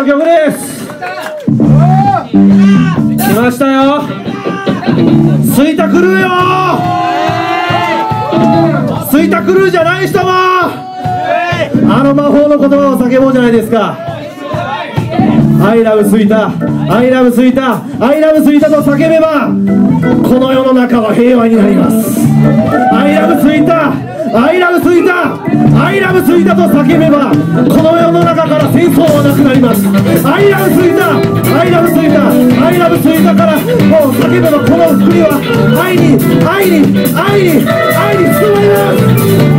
の曲です来ましたよ。スイタクルーよ。スイタクルーじゃない人も。あの魔法の言葉を叫ぼうじゃないですか。I love スイタ I love スイタ I love スイタと叫べばこの世の中は平和になります。I love スイタアイラブスイタアイラブスイタと叫べばこの世の中から戦争はなくなります。アイラブスイタアイラブスイタアイラブスイタからもう叫べばこの国は愛に愛に愛に愛に包まれます。